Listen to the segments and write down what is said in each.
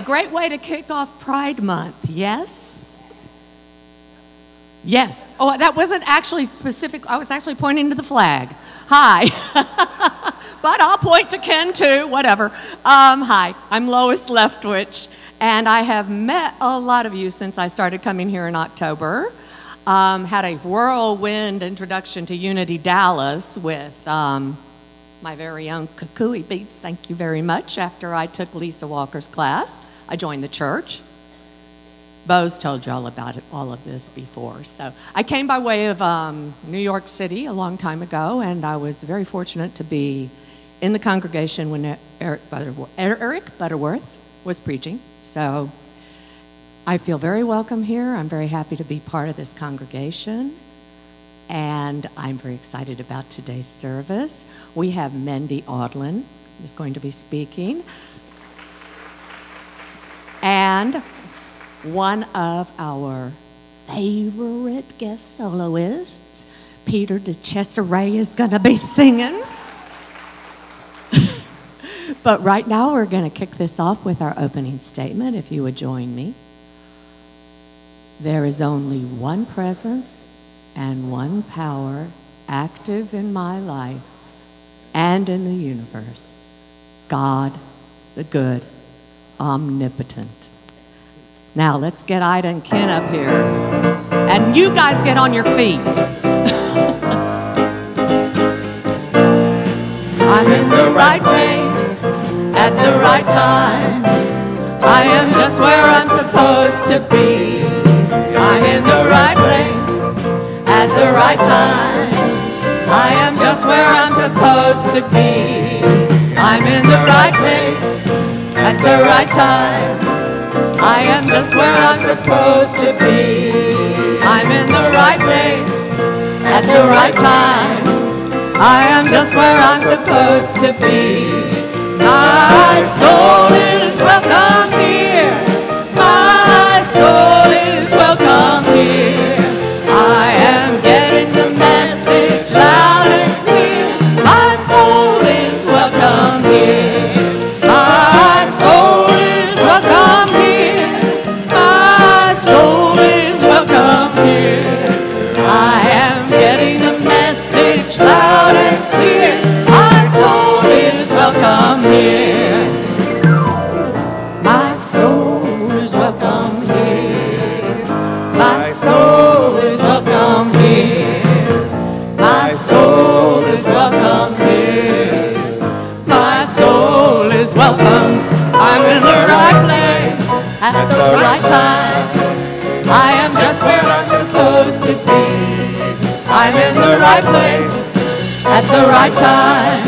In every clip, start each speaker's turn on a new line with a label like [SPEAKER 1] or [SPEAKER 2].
[SPEAKER 1] Great way to kick off Pride Month, yes? Yes. Oh, that wasn't actually specific. I was actually pointing to the flag. Hi. but I'll point to Ken too, whatever. Um, hi, I'm Lois Leftwich, and I have met a lot of you since I started coming here in October. Um, had a whirlwind introduction to Unity Dallas with um, my very own Kukui Beats. Thank you very much. After I took Lisa Walker's class, I joined the church. Bo's told you all about it, all of this before. So I came by way of um, New York City a long time ago, and I was very fortunate to be in the congregation when Eric Butterworth, Eric Butterworth was preaching. So I feel very welcome here. I'm very happy to be part of this congregation. And I'm very excited about today's service. We have Mendhi Audlin is going to be speaking. And one of our favorite guest soloists, Peter DeCesare, is going to be singing. but right now, we're going to kick this off with our opening statement, if you would join me. There is only one presence and one power active in my life and in the universe God, the good, omnipotent. Now let's get Ida and Ken up here. And you guys get on your feet. I'm in the right place at the right time. I am just where I'm supposed to be. I'm in the right place at the right time. I am just where I'm supposed to be. I'm in the right place at the right time. I am just where I'm supposed to be. I'm in the right place at the right time. I am just where I'm supposed to be. My soul is welcome right time.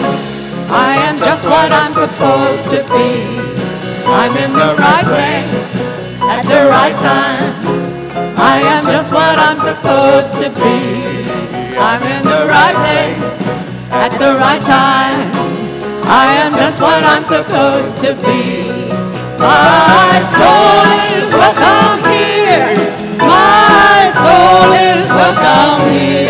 [SPEAKER 1] I am just what I'm supposed to be. I'm in the right place at the right time. I am just what I'm supposed to be. I'm in the right place at the right time. I am just what I'm supposed to be. My soul is welcome here. My soul is welcome here.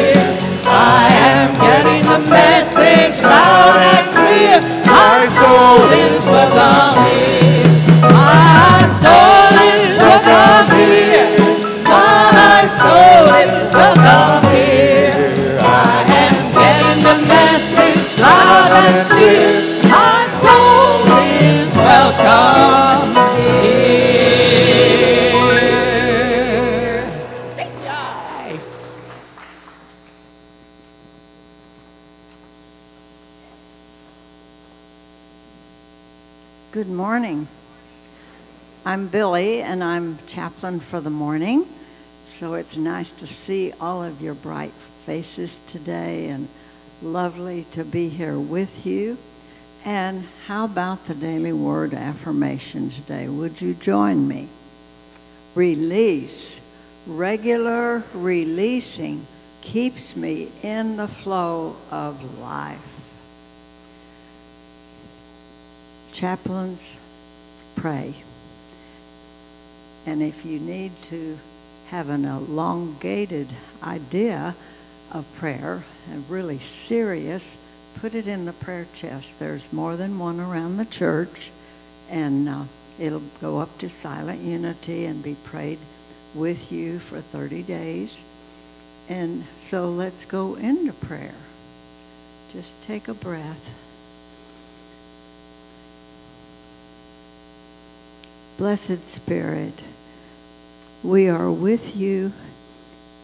[SPEAKER 1] Loud and clear. My soul is welcome here. Big joy.
[SPEAKER 2] Good morning. I'm Billye, and I'm chaplain for the morning. So it's nice to see all of your bright faces today and lovely to be here with you. And how about the daily word affirmation today? Would you join me? Release. Regular releasing keeps me in the flow of life. Chaplains, pray. And if you need to have an elongated idea of prayer and really serious,
[SPEAKER 3] put it in the prayer chest. There's more than one around the church, and uh, it'll go up to silent unity and be prayed with you for 30 days. And so let's go into prayer. Just take a breath. Blessed Spirit, we are with you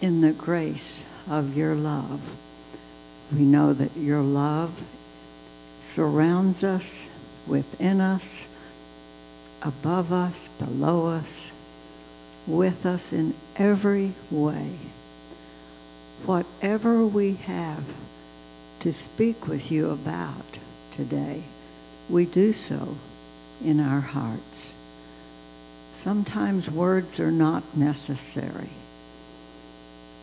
[SPEAKER 3] in the grace of your love. We know that your love surrounds us, within us, above us, below us, with us in every way. Whatever we have to speak with you about today, we do so in our hearts. Sometimes words are not necessary.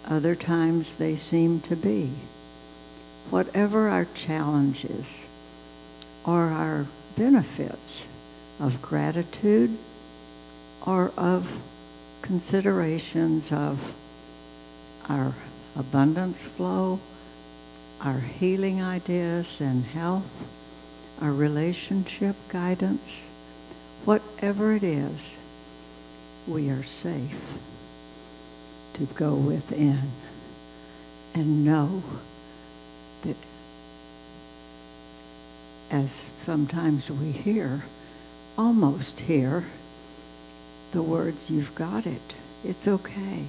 [SPEAKER 3] Other times they seem to be. Whatever our challenges or our benefits of gratitude or of considerations of our abundance flow, our healing ideas and health, our relationship guidance, whatever it is, we are safe to go within and know that as sometimes we hear, almost hear, the words, you've got it. It's okay.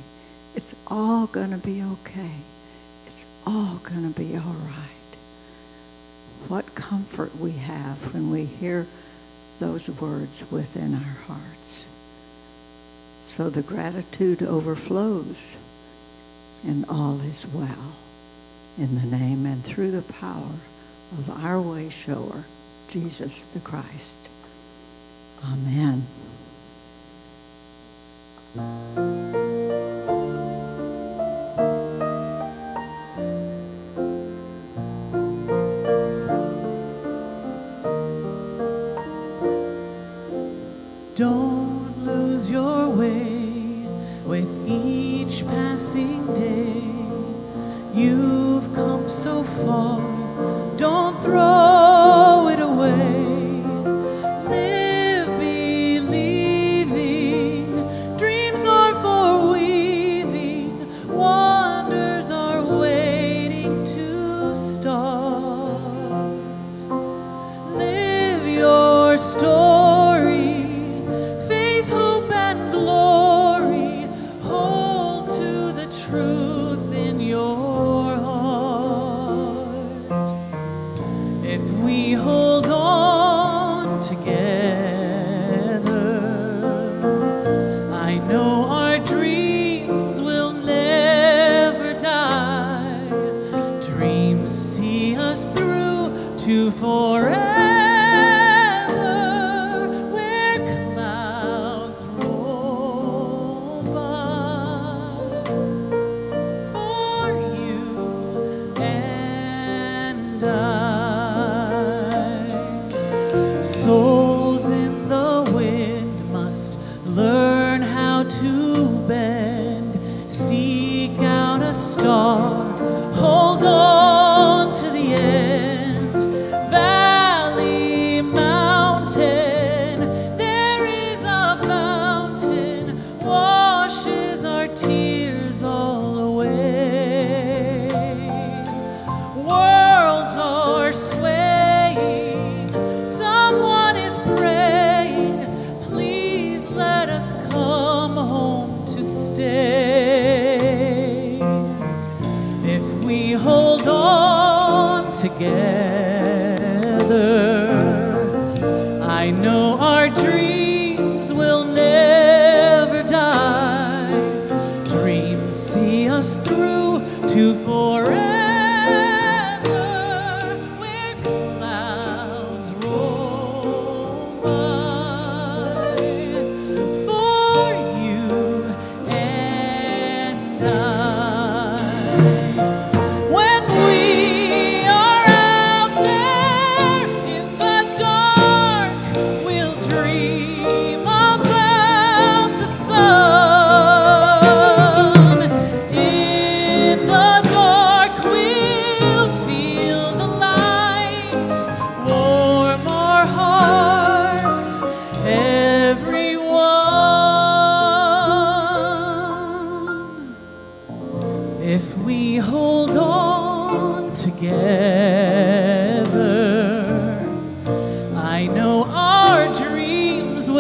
[SPEAKER 3] It's all going to be okay. It's all going to be all right. What comfort we have when we hear those words within our hearts. So the gratitude overflows and all is well. In the name and through the power of our way shower, Jesus the Christ. Amen.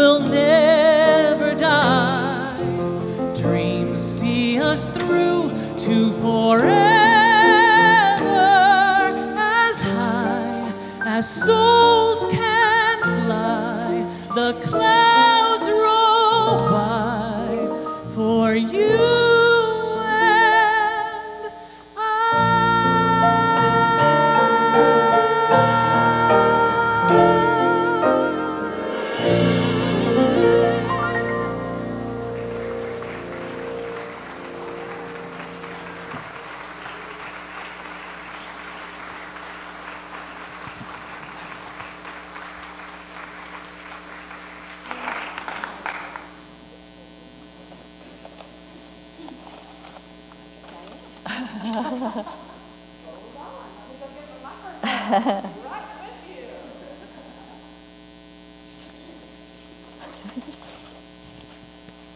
[SPEAKER 4] will never die. Dreams see us through to forever,
[SPEAKER 3] as high as souls can fly. The clouds roll by for you.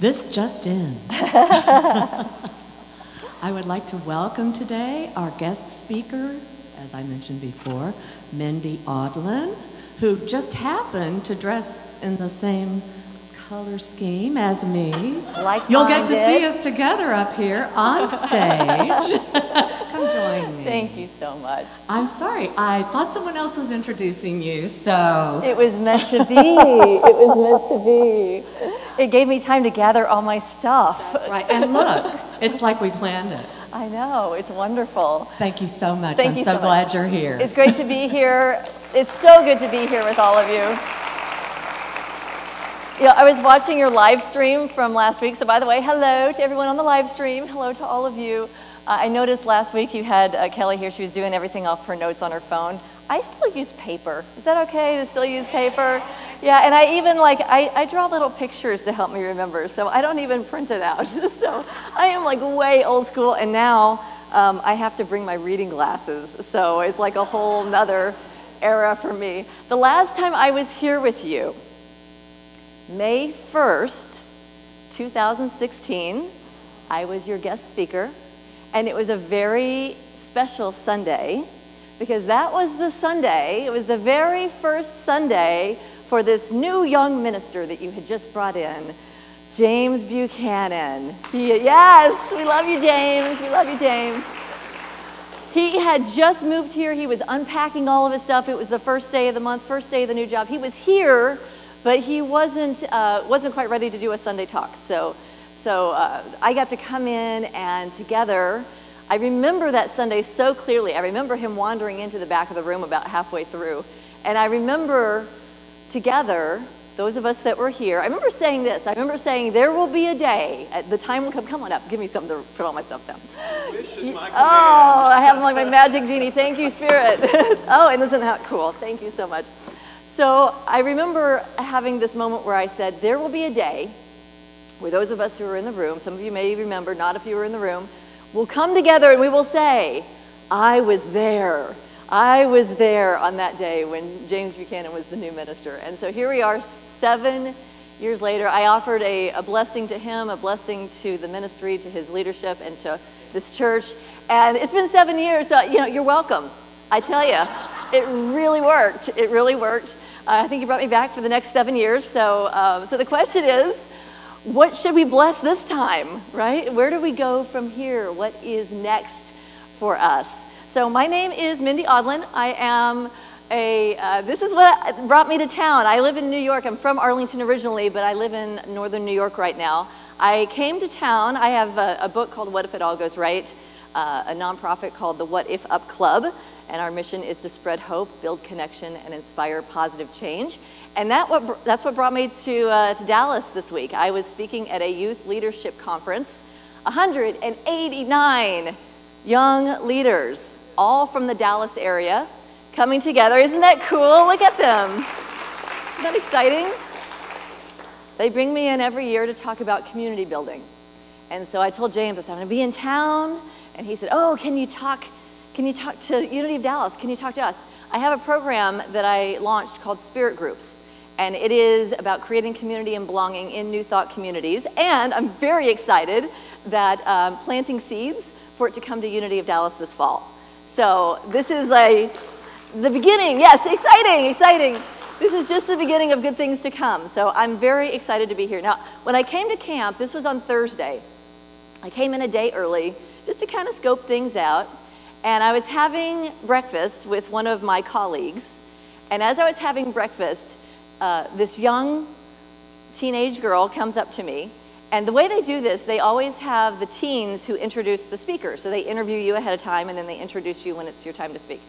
[SPEAKER 1] This just in. I would like to welcome today our guest speaker, as I mentioned before, Mendhi Audlin, who just happened to dress in the same color scheme as me. Like You'll get to see us together up here on stage. Come join me.
[SPEAKER 5] Thank you so much.
[SPEAKER 1] I'm sorry, I thought someone else was introducing you, so.
[SPEAKER 5] It was meant to be. It was meant to be. It gave me time to gather all my stuff.
[SPEAKER 1] That's right. And look, it's like we planned it.
[SPEAKER 5] I know, it's wonderful.
[SPEAKER 1] Thank you so much.
[SPEAKER 5] Thank
[SPEAKER 1] I'm
[SPEAKER 5] you
[SPEAKER 1] so,
[SPEAKER 5] so much.
[SPEAKER 1] glad you're here.
[SPEAKER 5] It's great to be here. It's so good to be here with all of you. Yeah, I was watching your live stream from last week. So, by the way, hello to everyone on the live stream. Hello to all of you. Uh, I noticed last week you had uh, Kelly here. She was doing everything off her notes on her phone. I still use paper. Is that okay to still use paper? Yeah, and I even like I, I draw little pictures to help me remember. So I don't even print it out. so I am like way old school. And now um, I have to bring my reading glasses. So it's like a whole nother era for me. The last time I was here with you, May 1st, 2016, I was your guest speaker, and it was a very special Sunday because that was the Sunday, it was the very first Sunday for this new young minister that you had just brought in, James Buchanan. He, yes, we love you, James. We love you, James. He had just moved here. He was unpacking all of his stuff. It was the first day of the month, first day of the new job. He was here, but he wasn't uh, wasn't quite ready to do a Sunday talk. So, so uh, I got to come in and together. I remember that Sunday so clearly. I remember him wandering into the back of the room about halfway through, and I remember together. Those of us that were here, I remember saying this. I remember saying, "There will be a day. At the time will come. Come on up. Give me something to put all my stuff down." Oh, I have like my magic genie. Thank you, Spirit. oh, and isn't that cool? Thank you so much. So I remember having this moment where I said, There will be a day where those of us who are in the room, some of you may remember, not if you were in the room, will come together and we will say, I was there. I was there on that day when James Buchanan was the new minister. And so here we are, seven years later. I offered a, a blessing to him, a blessing to the ministry, to his leadership, and to this church. And it's been seven years, so you know, you're welcome. I tell you, it really worked. It really worked. Uh, I think you brought me back for the next seven years. So, um, so the question is, what should we bless this time, right? Where do we go from here? What is next for us? So my name is Mendhi Audlin. I am a, uh, this is what brought me to town. I live in New York. I'm from Arlington originally, but I live in northern New York right now. I came to town. I have a, a book called What If It All Goes Right, uh, a nonprofit called the What If Up Club, and our mission is to spread hope, build connection, and inspire positive change. And that what, that's what brought me to, uh, to Dallas this week. I was speaking at a youth leadership conference. 189 young leaders, all from the Dallas area, coming together. Isn't that cool? Look at them. Isn't that exciting? They bring me in every year to talk about community building. And so I told James, I said, I'm going to be in town. And he said, Oh, can you talk? Can you talk to Unity of Dallas? Can you talk to us? I have a program that I launched called Spirit Groups. And it is about creating community and belonging in New Thought communities. And I'm very excited that um, planting seeds for it to come to Unity of Dallas this fall. So this is like the beginning. Yes, exciting, exciting. This is just the beginning of good things to come. So I'm very excited to be here. Now, when I came to camp, this was on Thursday. I came in a day early just to kind of scope things out. And I was having breakfast with one of my colleagues. And as I was having breakfast, uh, this young teenage girl comes up to me. And the way they do this, they always have the teens who introduce the speaker. So they interview you ahead of time and then they introduce you when it's your time to speak.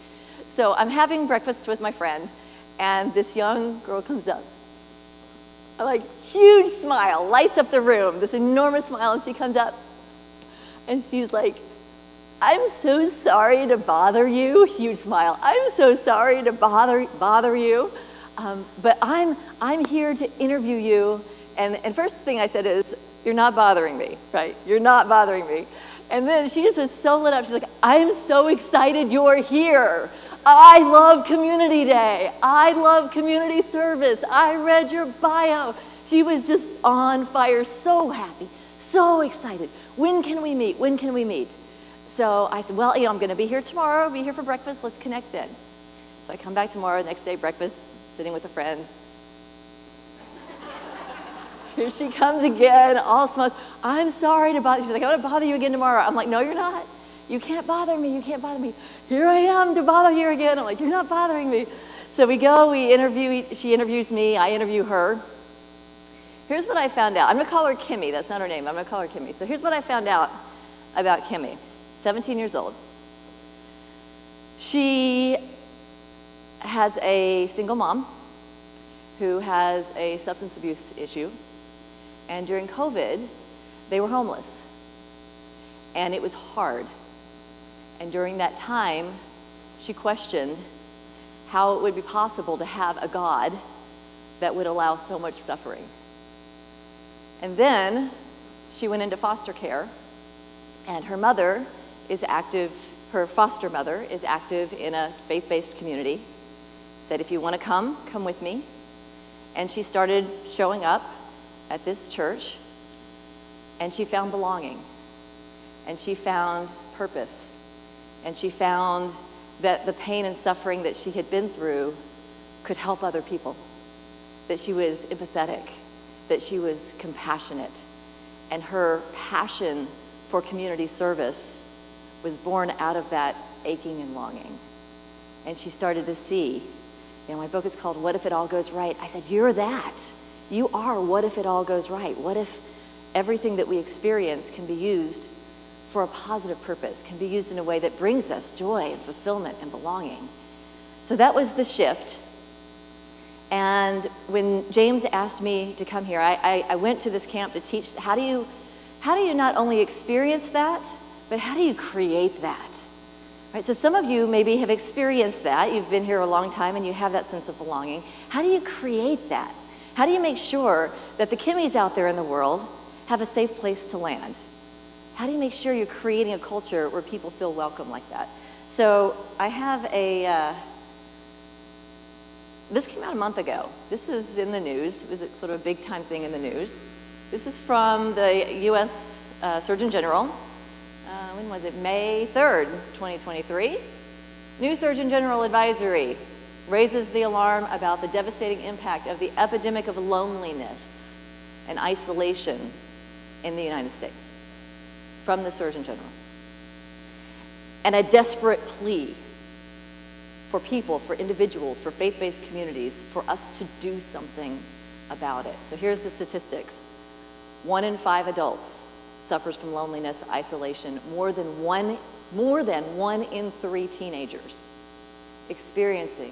[SPEAKER 5] So I'm having breakfast with my friend, and this young girl comes up. A like huge smile lights up the room, this enormous smile, and she comes up and she's like, I'm so sorry to bother you. Huge smile. I'm so sorry to bother bother you, um, but I'm I'm here to interview you. And and first thing I said is, you're not bothering me, right? You're not bothering me. And then she just was so lit up. She's like, I'm so excited you're here. I love Community Day. I love community service. I read your bio. She was just on fire, so happy, so excited. When can we meet? When can we meet? So I said, well, you know, I'm going to be here tomorrow. Be here for breakfast. Let's connect then. So I come back tomorrow, next day, breakfast, sitting with a friend. Here she comes again, all smoked. I'm sorry to bother you. She's like, I'm going to bother you again tomorrow. I'm like, no, you're not. You can't bother me. You can't bother me. Here I am to bother you again. I'm like, you're not bothering me. So we go, we interview, she interviews me, I interview her. Here's what I found out. I'm going to call her Kimmy. That's not her name. I'm going to call her Kimmy. So here's what I found out about Kimmy 17 years old. She has a single mom who has a substance abuse issue. And during COVID, they were homeless. And it was hard. And during that time, she questioned how it would be possible to have a God that would allow so much suffering. And then she went into foster care, and her mother is active, her foster mother is active in a faith based community. Said, if you want to come, come with me. And she started showing up at this church, and she found belonging, and she found purpose and she found that the pain and suffering that she had been through could help other people, that she was empathetic, that she was compassionate, and her passion for community service was born out of that aching and longing. And she started to see, you know, my book is called What If It All Goes Right? I said, You're that. You are what if it all goes right? What if everything that we experience can be used for a positive purpose, can be used in a way that brings us joy and fulfillment and belonging. So that was the shift. And when James asked me to come here, I, I, I, went to this camp to teach how do you how do you not only experience that, but how do you create that? Right, so some of you maybe have experienced that. You've been here a long time and you have that sense of belonging. How do you create that? How do you make sure that the Kimmies out there in the world have a safe place to land? How do you make sure you're creating a culture where people feel welcome like that? So I have a, uh, this came out a month ago. This is in the news. It was sort of a big time thing in the news. This is from the U.S. Uh, Surgeon General. Uh, when was it? May 3rd, 2023. New Surgeon General advisory raises the alarm about the devastating impact of the epidemic of loneliness and isolation in the United States from the Surgeon General. And a desperate plea for people, for individuals, for faith based communities, for us to do something about it. So here's the statistics one in five adults suffers from loneliness, isolation, more than one, more than one in three teenagers experiencing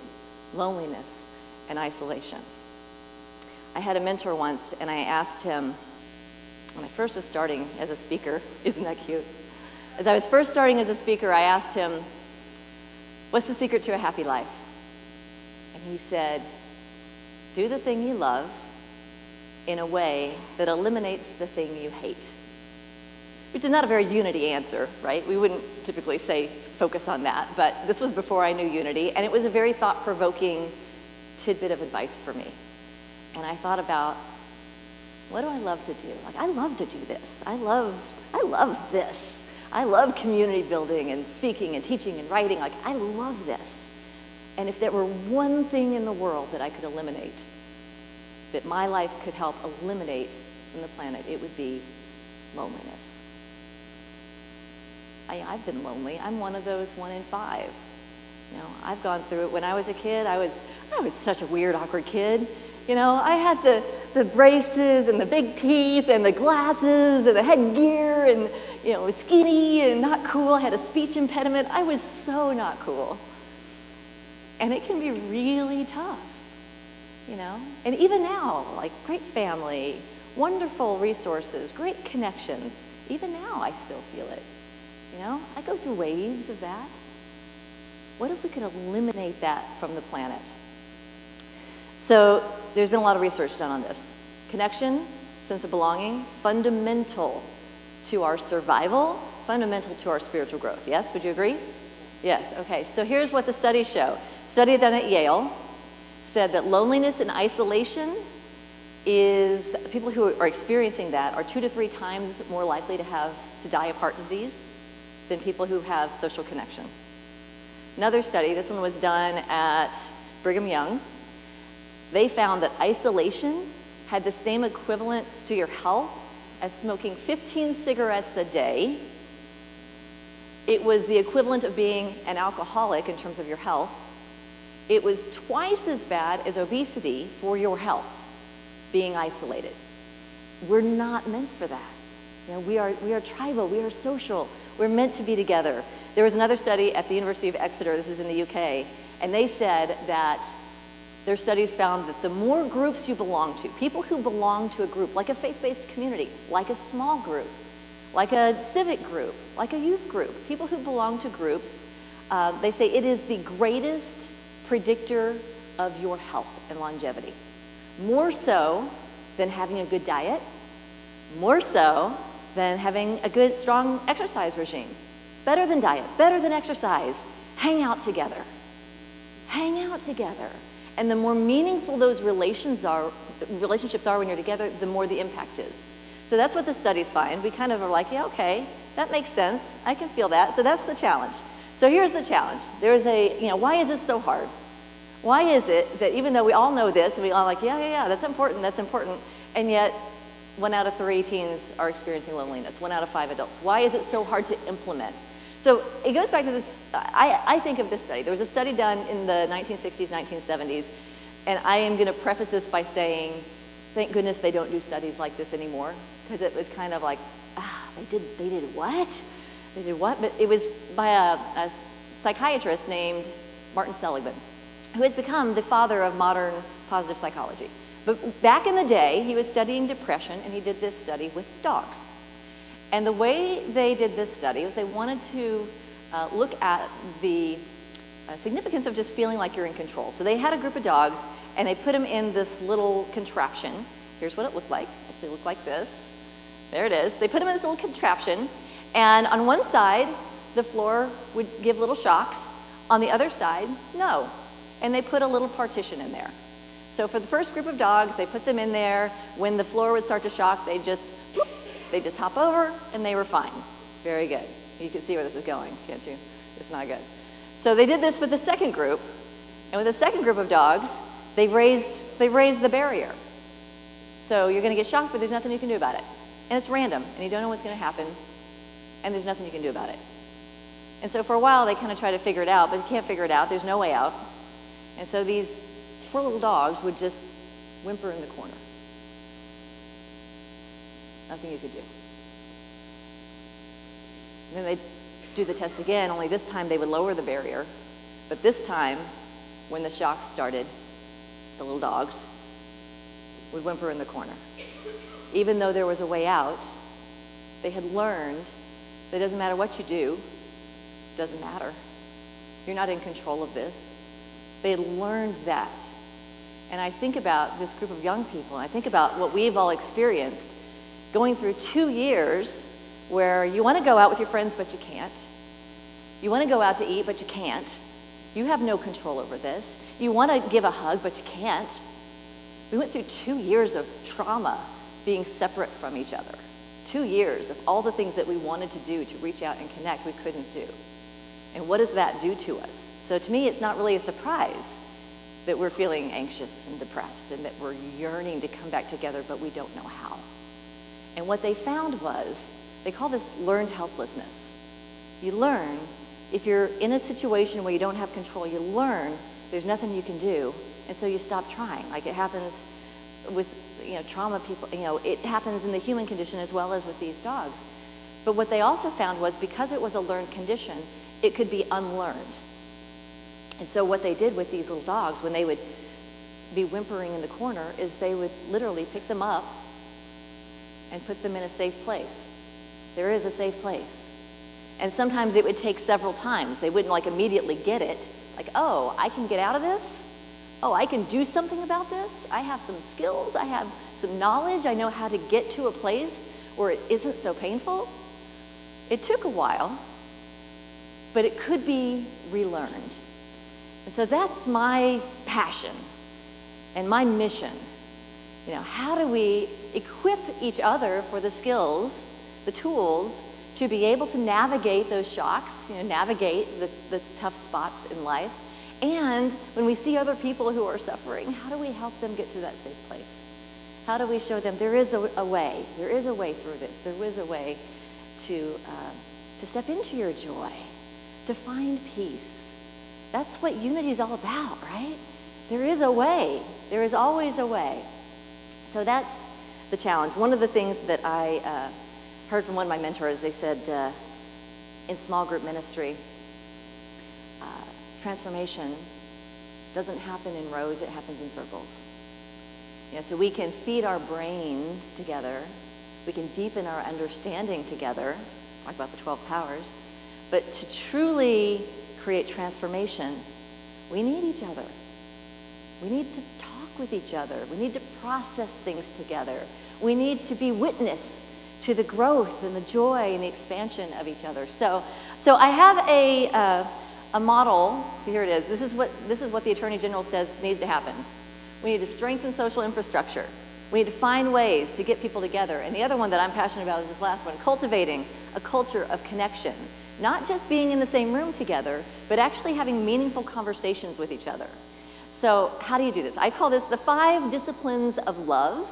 [SPEAKER 5] loneliness and isolation. I had a mentor once, and I asked him, when I first was starting as a speaker, isn't that cute? As I was first starting as a speaker, I asked him, What's the secret to a happy life? And he said, Do the thing you love in a way that eliminates the thing you hate. Which is not a very unity answer, right? We wouldn't typically say focus on that, but this was before I knew unity, and it was a very thought provoking tidbit of advice for me. And I thought about what do I love to do? Like, I love to do this. I love, I love this. I love community building and speaking and teaching and writing. Like, I love this. And if there were one thing in the world that I could eliminate, that my life could help eliminate from the planet, it would be loneliness. I, I've been lonely. I'm one of those one in five. You know, I've gone through it. When I was a kid, I was, I was such a weird, awkward kid. You know, I had the, the braces and the big teeth and the glasses and the headgear and, you know, skinny and not cool. I had a speech impediment. I was so not cool. And it can be really tough, you know? And even now, like great family, wonderful resources, great connections. Even now, I still feel it. You know, I go through waves of that. What if we could eliminate that from the planet? So there's been a lot of research done on this. Connection, sense of belonging, fundamental to our survival, fundamental to our spiritual growth. Yes, would you agree? Yes, okay. So here's what the studies show. Study done at Yale said that loneliness and isolation is, people who are experiencing that are two to three times more likely to have, to die of heart disease than people who have social connection. Another study, this one was done at Brigham Young, they found that isolation had the same equivalence to your health as smoking 15 cigarettes a day. It was the equivalent of being an alcoholic in terms of your health. It was twice as bad as obesity for your health, being isolated. We're not meant for that. You know, we, are, we are tribal, we are social, we're meant to be together. There was another study at the University of Exeter, this is in the UK, and they said that their studies found that the more groups you belong to, people who belong to a group, like a faith-based community, like a small group, like a civic group, like a youth group, people who belong to groups, uh, they say it is the greatest predictor of your health and longevity. More so than having a good diet, more so than having a good, strong exercise regime. Better than diet, better than exercise. Hang out together. Hang out together. And the more meaningful those relations are, relationships are when you're together, the more the impact is. So that's what the studies find. We kind of are like, yeah, okay, that makes sense. I can feel that. So that's the challenge. So here's the challenge. There's a, you know, why is this so hard? Why is it that even though we all know this, and we all like, yeah, yeah, yeah, that's important, that's important, and yet one out of three teens are experiencing loneliness, one out of five adults. Why is it so hard to implement? So it goes back to this, I, I think of this study. There was a study done in the 1960s, 1970s, and I am going to preface this by saying, thank goodness they don't do studies like this anymore, because it was kind of like, ah, they did, they did what? They did what? But it was by a, a psychiatrist named Martin Seligman, who has become the father of modern positive psychology. But back in the day, he was studying depression, and he did this study with dogs. And the way they did this study was they wanted to uh, look at the uh, significance of just feeling like you're in control. So they had a group of dogs and they put them in this little contraption. Here's what it looked like. It actually looked like this. There it is. They put them in this little contraption and on one side, the floor would give little shocks. On the other side, no. And they put a little partition in there. So for the first group of dogs, they put them in there. When the floor would start to shock, they just they just hop over and they were fine. Very good. You can see where this is going, can't you? It's not good. So they did this with the second group, and with the second group of dogs, they raised, they raised the barrier. So you're going to get shocked, but there's nothing you can do about it. And it's random, and you don't know what's going to happen, and there's nothing you can do about it. And so for a while, they kind of try to figure it out, but you can't figure it out. There's no way out. And so these poor little dogs would just whimper in the corner. Nothing you could do. And then they'd do the test again, only this time they would lower the barrier. But this time, when the shock started, the little dogs would whimper in the corner. Even though there was a way out, they had learned that it doesn't matter what you do, it doesn't matter. You're not in control of this. They had learned that. And I think about this group of young people, and I think about what we've all experienced going through two years where you want to go out with your friends, but you can't. You want to go out to eat, but you can't. You have no control over this. You want to give a hug, but you can't. We went through two years of trauma being separate from each other. Two years of all the things that we wanted to do to reach out and connect, we couldn't do. And what does that do to us? So to me, it's not really a surprise that we're feeling anxious and depressed and that we're yearning to come back together, but we don't know how. And what they found was, they call this learned helplessness. You learn. If you're in a situation where you don't have control, you learn there's nothing you can do, and so you stop trying. Like it happens with you know trauma people. You know it happens in the human condition as well as with these dogs. But what they also found was because it was a learned condition, it could be unlearned. And so what they did with these little dogs when they would be whimpering in the corner is they would literally pick them up and put them in a safe place. There is a safe place. And sometimes it would take several times. They wouldn't like immediately get it. Like, oh, I can get out of this? Oh, I can do something about this? I have some skills. I have some knowledge. I know how to get to a place where it isn't so painful. It took a while, but it could be relearned. And so that's my passion and my mission. You know, how do we equip each other for the skills, the tools, to be able to navigate those shocks, you know, navigate the, the tough spots in life? And when we see other people who are suffering, how do we help them get to that safe place? How do we show them there is a, a way, there is a way through this, there is a way to, uh, to step into your joy, to find peace. That's what unity is all about, right? There is a way. There is always a way. So that's the challenge. One of the things that I uh, heard from one of my mentors, they said uh, in small group ministry, uh, transformation doesn't happen in rows, it happens in circles. You know, so we can feed our brains together, we can deepen our understanding together, talk about the 12 powers, but to truly create transformation, we need each other. We need to talk with each other. We need to process things together. We need to be witness to the growth and the joy and the expansion of each other. So, so I have a, uh, a model. Here it is. This is, what, this is what the Attorney General says needs to happen. We need to strengthen social infrastructure. We need to find ways to get people together. And the other one that I'm passionate about is this last one, cultivating a culture of connection. Not just being in the same room together, but actually having meaningful conversations with each other. So how do you do this? I call this the five disciplines of love.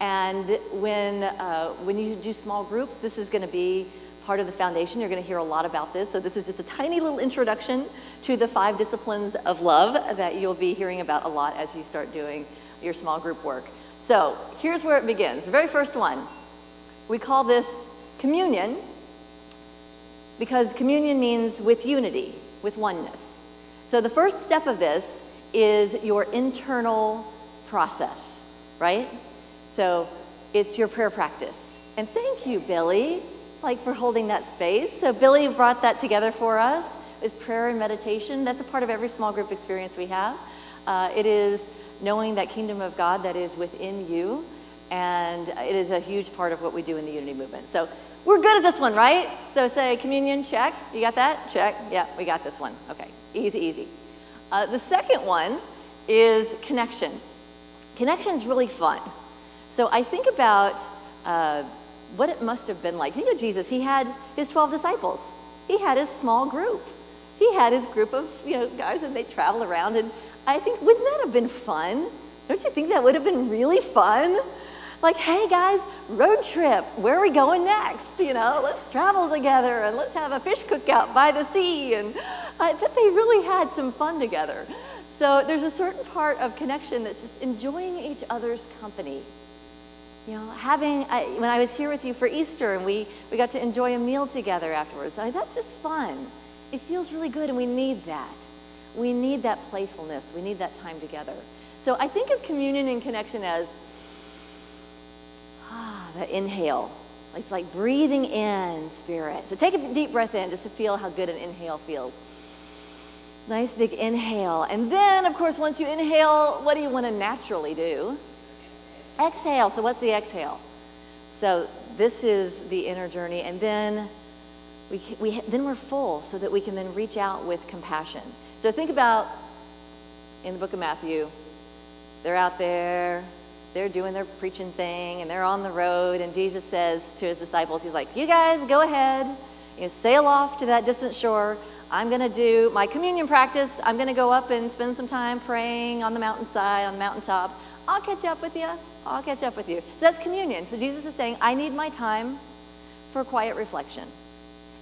[SPEAKER 5] And when, uh, when you do small groups, this is going to be part of the foundation. You're going to hear a lot about this. So this is just a tiny little introduction to the five disciplines of love that you'll be hearing about a lot as you start doing your small group work. So here's where it begins. The very first one, we call this communion because communion means with unity, with oneness. So the first step of this is your internal process, right? So it's your prayer practice. And thank you, Billye, like for holding that space. So Billye brought that together for us with prayer and meditation. That's a part of every small group experience we have. Uh, it is knowing that kingdom of God that is within you, and it is a huge part of what we do in the unity movement. So we're good at this one, right? So say communion, check. You got that? Check. Yeah, we got this one. Okay, easy, easy. Uh, the second one is connection. Connection is really fun. So I think about uh, what it must have been like. Think of Jesus. He had his 12 disciples. He had his small group. He had his group of you know guys, and they travel around. And I think wouldn't that have been fun? Don't you think that would have been really fun? Like, hey guys, road trip, where are we going next? You know, let's travel together and let's have a fish cookout by the sea. And I bet they really had some fun together. So there's a certain part of connection that's just enjoying each other's company. You know, having, I, when I was here with you for Easter and we, we got to enjoy a meal together afterwards, I, that's just fun. It feels really good and we need that. We need that playfulness. We need that time together. So I think of communion and connection as Ah, the inhale. It's like breathing in spirit. So take a deep breath in just to feel how good an inhale feels. Nice big inhale. And then, of course, once you inhale, what do you want to naturally do? Exhale. So what's the exhale? So this is the inner journey. And then we, we, then we're full so that we can then reach out with compassion. So think about in the book of Matthew, they're out there they're doing their preaching thing and they're on the road and jesus says to his disciples he's like you guys go ahead. You know, sail off to that distant shore. I'm going to do my communion practice. I'm going to go up and spend some time praying on the mountainside on the mountaintop. I'll catch up with you i'll catch up with you. So that's communion. So jesus is saying i need my time for quiet reflection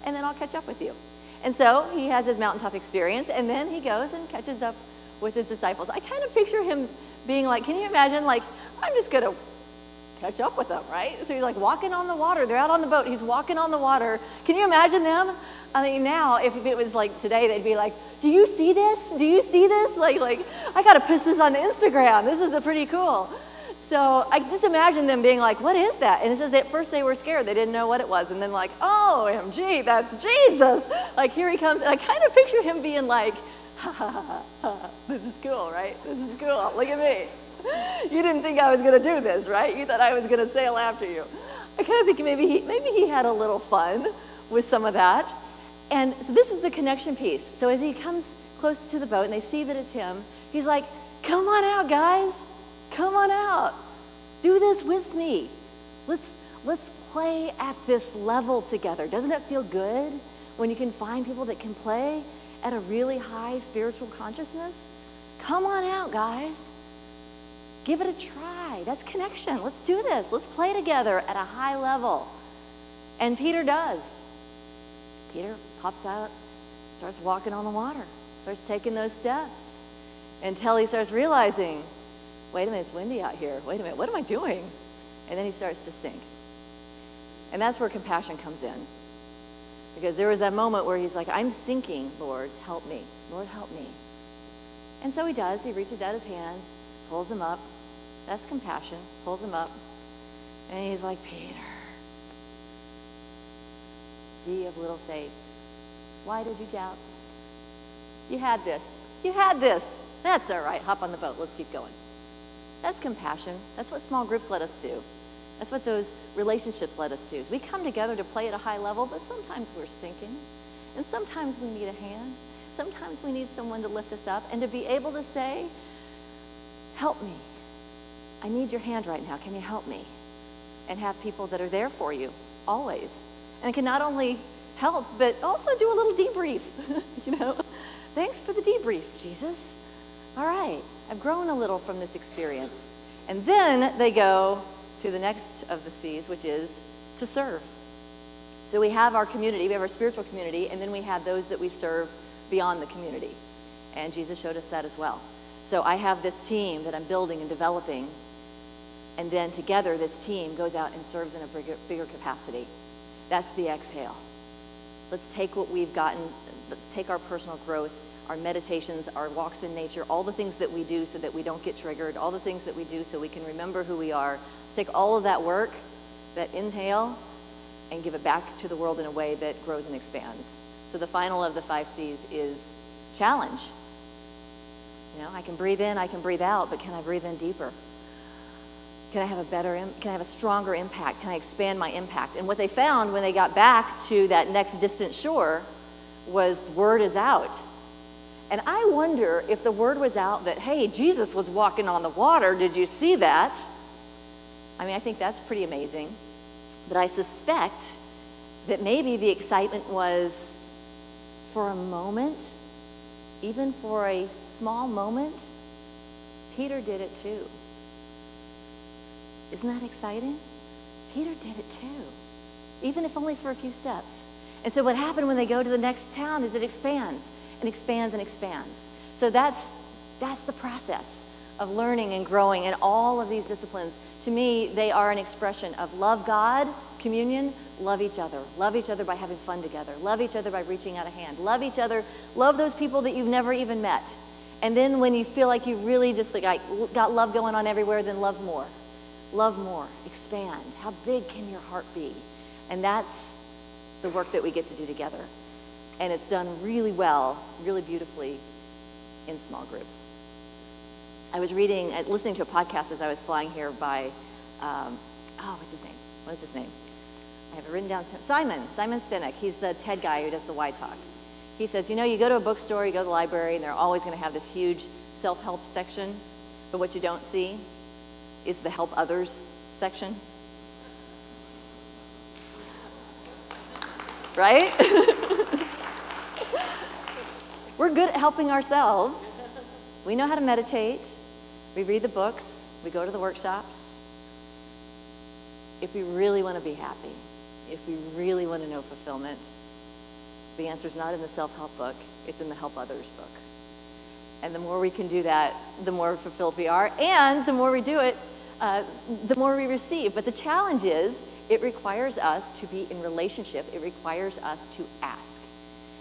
[SPEAKER 5] and then I'll catch up with you. And so he has his mountaintop experience, and then he goes and catches up with his disciples. I kind of picture him being like, can you imagine, like, I'm just going to catch up with them, right? So he's like walking on the water. They're out on the boat. He's walking on the water. Can you imagine them? I mean, now if it was like today, they'd be like, "Do you see this? Do you see this? Like, like I got to post this on Instagram. This is a pretty cool." So I just imagine them being like, "What is that?" And it says at first they were scared. They didn't know what it was, and then like, "Oh, MG, that's Jesus!" Like here he comes, and I kind of picture him being like, ha, ha, ha, "This is cool, right? This is cool. Look at me." you didn't think I was going to do this, right? You thought I was going to sail after you. I kind of think maybe he, maybe he had a little fun with some of that. And so this is the connection piece. So as he comes close to the boat and they see that it's him, he's like, come on out, guys. Come on out. Do this with me. Let's, let's play at this level together. Doesn't it feel good when you can find people that can play at a really high spiritual consciousness? Come on out, guys. Give it a try. That's connection. Let's do this. Let's play together at a high level. And Peter does. Peter pops out, starts walking on the water, starts taking those steps until he starts realizing, wait a minute, it's windy out here. Wait a minute, what am I doing? And then he starts to sink. And that's where compassion comes in. Because there was that moment where he's like, I'm sinking, Lord, help me. Lord, help me. And so he does. He reaches out his hand, pulls him up. That's compassion. Pulls him up. And he's like, Peter, be of little faith. Why did you doubt? You had this. You had this. That's all right. Hop on the boat. Let's keep going. That's compassion. That's what small groups let us do. That's what those relationships let us do. We come together to play at a high level, but sometimes we're sinking. And sometimes we need a hand. Sometimes we need someone to lift us up and to be able to say, help me. I need your hand right now. Can you help me? And have people that are there for you always. And can not only help, but also do a little debrief. you know, thanks for the debrief, Jesus. All right, I've grown a little from this experience. And then they go to the next of the C's, which is to serve. So we have our community, we have our spiritual community, and then we have those that we serve beyond the community. And Jesus showed us that as well. So I have this team that I'm building and developing, and then together this team goes out and serves in a bigger, bigger capacity. That's the exhale. Let's take what we've gotten, let's take our personal growth, our meditations, our walks in nature, all the things that we do so that we don't get triggered, all the things that we do so we can remember who we are. Let's take all of that work, that inhale, and give it back to the world in a way that grows and expands. So the final of the five C's is challenge. You know, I can breathe in, I can breathe out, but can I breathe in deeper? Can I have a better, can I have a stronger impact? Can I expand my impact? And what they found when they got back to that next distant shore was word is out. And I wonder if the word was out that, hey, Jesus was walking on the water. Did you see that? I mean, I think that's pretty amazing. But I suspect that maybe the excitement was for a moment, even for a small moment, Peter did it too. Isn't that exciting? Peter did it too, even if only for a few steps. And so what happened when they go to the next town is it expands and expands and expands. So that's, that's the process of learning and growing in all of these disciplines. To me, they are an expression of love God, communion, love each other. Love each other by having fun together. Love each other by reaching out a hand. Love each other. Love those people that you've never even met. And then when you feel like you really just like got love going on everywhere, then love more. Love more, expand. How big can your heart be? And that's the work that we get to do together. And it's done really well, really beautifully in small groups. I was reading, uh, listening to a podcast as I was flying here by, um, oh, what's his name? What is his name? I have it written down. Simon, Simon Sinek. He's the TED guy who does the Y Talk. He says, you know, you go to a bookstore, you go to the library, and they're always going to have this huge self-help section. But what you don't see is the help others section. Right? We're good at helping ourselves. We know how to meditate. We read the books. We go to the workshops. If we really want to be happy, if we really want to know fulfillment, The answer is not in the self help book, it's in the help others book. And the more we can do that, the more fulfilled we are. And the more we do it, uh, the more we receive. But the challenge is, it requires us to be in relationship, it requires us to ask.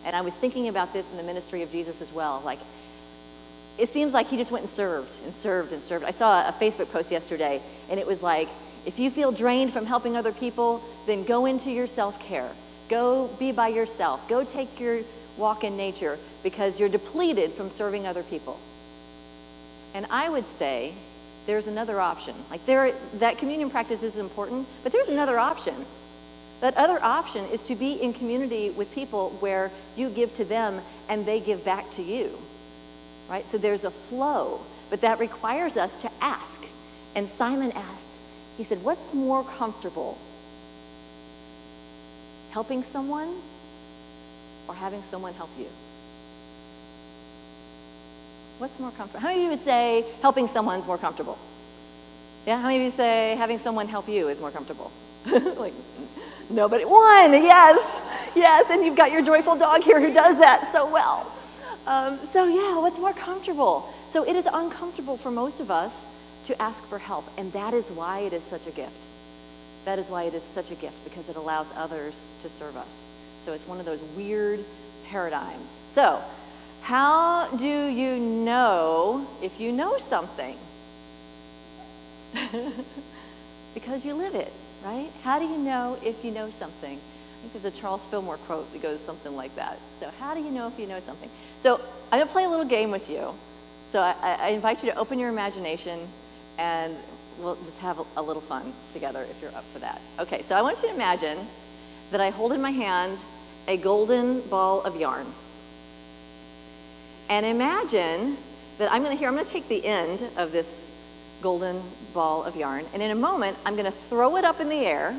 [SPEAKER 5] And I was thinking about this in the ministry of Jesus as well. Like, it seems like he just went and served and served and served. I saw a Facebook post yesterday, and it was like, if you feel drained from helping other people, then go into your self care. Go be by yourself. Go take your walk in nature because you're depleted from serving other people. And I would say there's another option. Like there, that communion practice is important, but there's another option. That other option is to be in community with people where you give to them and they give back to you. Right? So there's a flow, but that requires us to ask. And Simon asked, he said, What's more comfortable? Helping someone or having someone help you? What's more comfortable? How many of you would say helping someone's more comfortable? Yeah, how many of you say having someone help you is more comfortable? like, nobody. One, yes, yes, and you've got your joyful dog here who does that so well. Um, so, yeah, what's more comfortable? So, it is uncomfortable for most of us to ask for help, and that is why it is such a gift. That is why it is such a gift, because it allows others to serve us. So it's one of those weird paradigms. So, how do you know if you know something? because you live it, right? How do you know if you know something? I think there's a Charles Fillmore quote that goes something like that. So, how do you know if you know something? So, I'm going to play a little game with you. So, I, I invite you to open your imagination and we'll just have a, little fun together if you're up for that. Okay, so I want you to imagine that I hold in my hand a golden ball of yarn. And imagine that I'm going to here, I'm going to take the end of this golden ball of yarn, and in a moment, I'm going to throw it up in the air,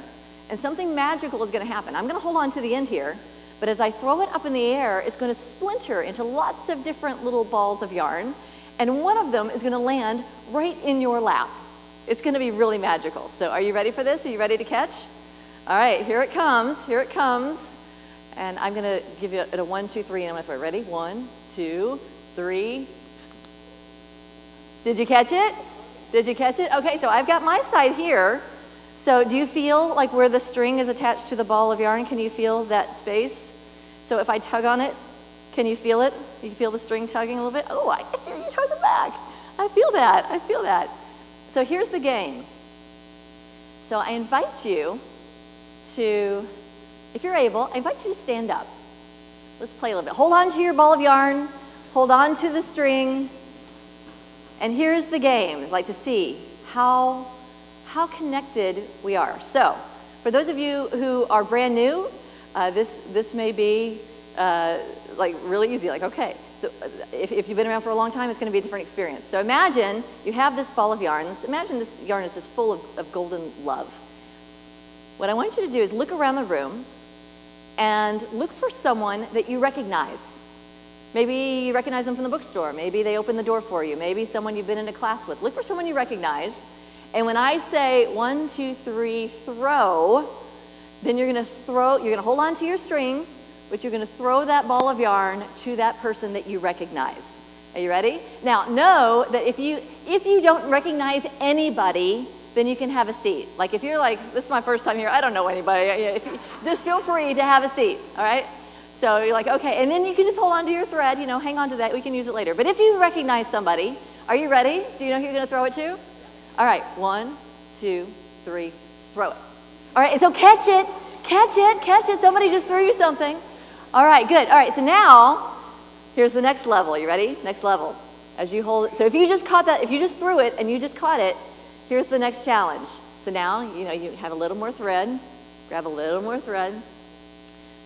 [SPEAKER 5] and something magical is going to happen. I'm going to hold on to the end here, but as I throw it up in the air, it's going to splinter into lots of different little balls of yarn, and one of them is going to land right in your lap. It's going to be really magical. So, are you ready for this? Are you ready to catch? All right, here it comes. Here it comes. And I'm going to give you a, a one, two, three, and I'm going to throw it. Ready? One, two, three. Did you catch it? Did you catch it? Okay, so I've got my side here. So do you feel like where the string is attached to the ball of yarn, can you feel that space? So if I tug on it, can you feel it? You feel the string tugging a little bit? Oh, I feel you tugging back. I feel that. I feel that. So here's the game. So I invite you to, if you're able, I invite you to stand up. Let's play a little bit. Hold on to your ball of yarn, hold on to the string, and here's the game. I'd like to see how, how connected we are. So, for those of you who are brand new, uh, this, this may be uh, like really easy. Like, okay, so uh, if, if, you've been around for a long time, it's going to be a different experience. So imagine you have this ball of yarn. Imagine this yarn is just full of, of golden love. What I want you to do is look around the room and look for someone that you recognize. Maybe you recognize them from the bookstore. Maybe they open the door for you. Maybe someone you've been in a class with. Look for someone you recognize. And when I say one, two, three, throw, then you're going to throw, you're going to hold on to your string, but you're going to throw that ball of yarn to that person that you recognize. Are you ready? Now, know that if you if you don't recognize anybody, then you can have a seat. Like if you're like, this is my first time here, I don't know anybody, just feel free to have a seat, all right? So you're like, okay, and then you can just hold on to your thread, you know, hang on to that, we can use it later. But if you recognize somebody, are you ready? Do you know who you're gonna throw it to? All right, one, two, three, throw it. All right, so catch it, catch it, catch it. Somebody just threw you something. All right, good. All right, so now, here's the next level. You ready? Next level. As you hold it, so if you just caught that, if you just threw it and you just caught it, Here's the next challenge. So now, you know, you have a little more thread, grab a little more thread.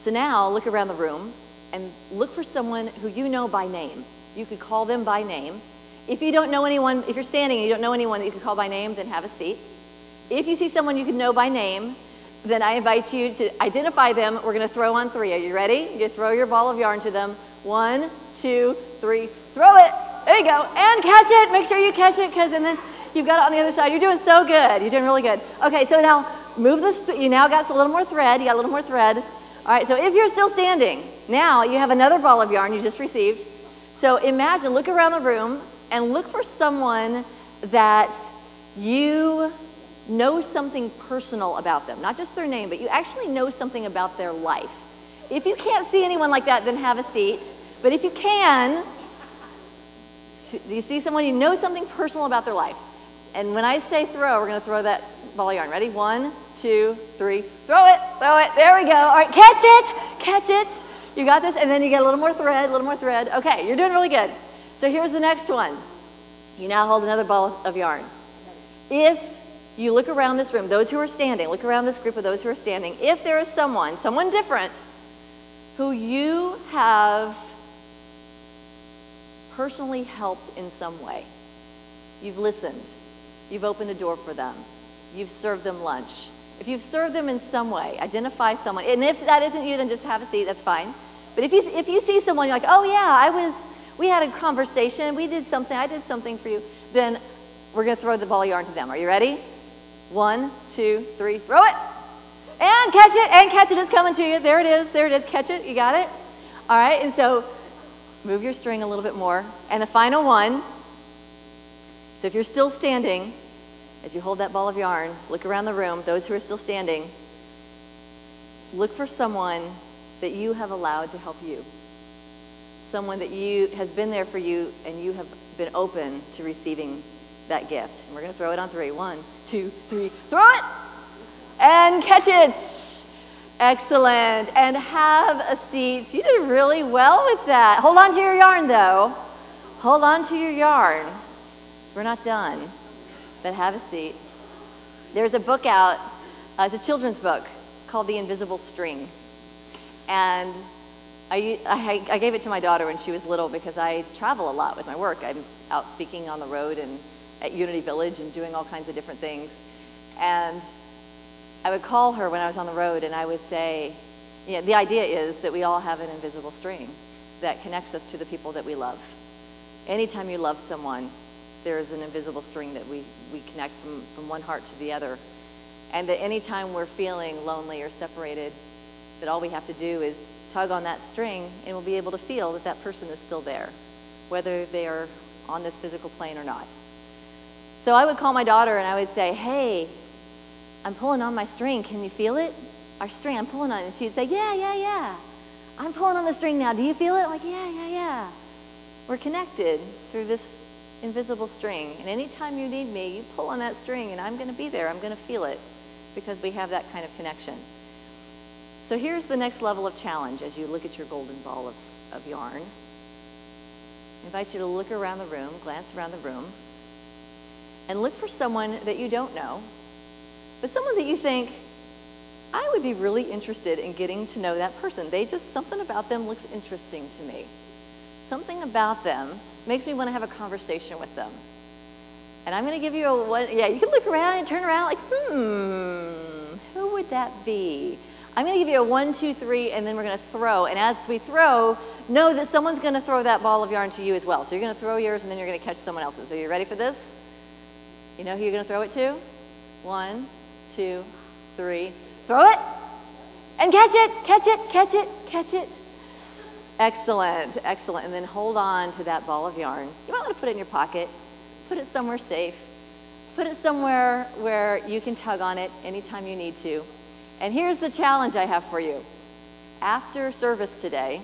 [SPEAKER 5] So now look around the room and look for someone who you know by name. You could call them by name. If you don't know anyone, if you're standing and you don't know anyone that you could call by name, then have a seat. If you see someone you can know by name, then I invite you to identify them. We're going to throw on three. Are you ready? You throw your ball of yarn to them. One, two, three. Throw it. There you go. And catch it. Make sure you catch it because then You've got it on the other side. You're doing so good. You're doing really good. Okay, so now move this. You now got a little more thread. You got a little more thread. All right, so if you're still standing, now you have another ball of yarn you just received. So imagine, look around the room and look for someone that you know something personal about them, not just their name, but you actually know something about their life. If you can't see anyone like that, then have a seat. But if you can, you see someone you know something personal about their life? And when I say throw, we're going to throw that ball of yarn. Ready? One, two, three. Throw it, throw it. There we go. All right, catch it, catch it. You got this. And then you get a little more thread, a little more thread. Okay, you're doing really good. So here's the next one. You now hold another ball of yarn. If you look around this room, those who are standing, look around this group of those who are standing, if there is someone, someone different, who you have personally helped in some way, you've listened, you've opened a door for them, you've served them lunch. If you've served them in some way, identify someone. And if that isn't you, then just have a seat, that's fine. But if you, if you see someone, you're like, oh yeah, I was, we had a conversation, we did something, I did something for you, then we're going to throw the ball yarn to them. Are you ready? One, two, three, throw it. And catch it, and catch it is coming to you. There it is, there it is. Catch it, you got it? All right, and so move your string a little bit more. And the final one, so if you're still standing, as you hold that ball of yarn, look around the room, those who are still standing, look for someone that you have allowed to help you. Someone that you has been there for you and you have been open to receiving that gift. And we're going to throw it on three. One, two, three. Throw it! And catch it. Excellent. And have a seat. You did really well with that. Hold on to your yarn, though. Hold on to your yarn. We're not done, but have a seat. There's a book out, uh, it's a children's book called The Invisible String. And I, I, I, gave it to my daughter when she was little because I travel a lot with my work. I'm out speaking on the road and at Unity Village and doing all kinds of different things. And I would call her when I was on the road and I would say, you know, the idea is that we all have an invisible string that connects us to the people that we love. Anytime you love someone, there is an invisible string that we, we connect from, from one heart to the other. And that anytime we're feeling lonely or separated, that all we have to do is tug on that string and we'll be able to feel that that person is still there, whether they are on this physical plane or not. So I would call my daughter and I would say, hey, I'm pulling on my string. Can you feel it? Our string, I'm pulling on it. And she'd say, yeah, yeah, yeah. I'm pulling on the string now. Do you feel it? Like, yeah, yeah, yeah. We're connected through this invisible string. And anytime you need me, you pull on that string and I'm going to be there. I'm going to feel it because we have that kind of connection. So here's the next level of challenge as you look at your golden ball of, of yarn. I invite you to look around the room, glance around the room, and look for someone that you don't know, but someone that you think, I would be really interested in getting to know that person. They just, something about them looks interesting to me. Something about them makes me want to have a conversation with them. And I'm going to give you a one, yeah, you can look around and turn around like, hmm, who would that be? I'm going to give you a one, two, three, and then we're going to throw. And as we throw, know that someone's going to throw that ball of yarn to you as well. So you're going to throw yours and then you're going to catch someone else's. Are you ready for this? You know who you're going to throw it to? One, two, three. Throw it and catch it, catch it, catch it, catch it. Excellent, excellent. And then hold on to that ball of yarn. You might want to put it in your pocket, put it somewhere safe, put it somewhere where you can tug on it anytime you need to. And here's the challenge I have for you. After service today,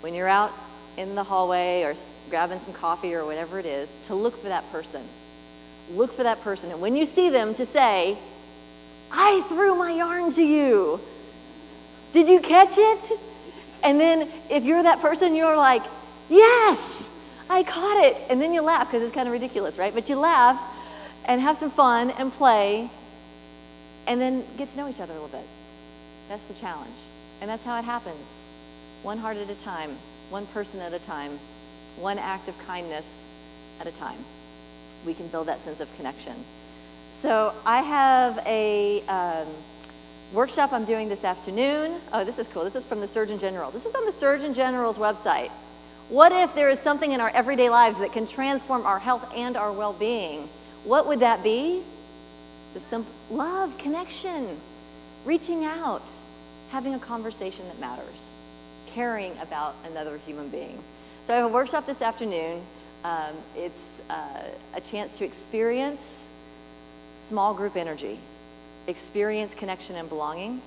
[SPEAKER 5] when you're out in the hallway or grabbing some coffee or whatever it is, to look for that person look for that person. And when you see them, to say, I threw my yarn to you. Did you catch it? And then if you're that person, you're like, yes, I caught it. And then you laugh because it's kind of ridiculous, right? But you laugh and have some fun and play and then get to know each other a little bit. That's the challenge. And that's how it happens. One heart at a time, one person at a time, one act of kindness at a time we can build that sense of connection. So I have a um, workshop I'm doing this afternoon. Oh, this is cool. This is from the Surgeon General. This is on the Surgeon General's website. What if there is something in our everyday lives that can transform our health and our well-being? What would that be? The simple love, connection, reaching out, having a conversation that matters, caring about another human being. So I have a workshop this afternoon. Um, it's uh, a chance to experience small group energy, experience connection and belonging.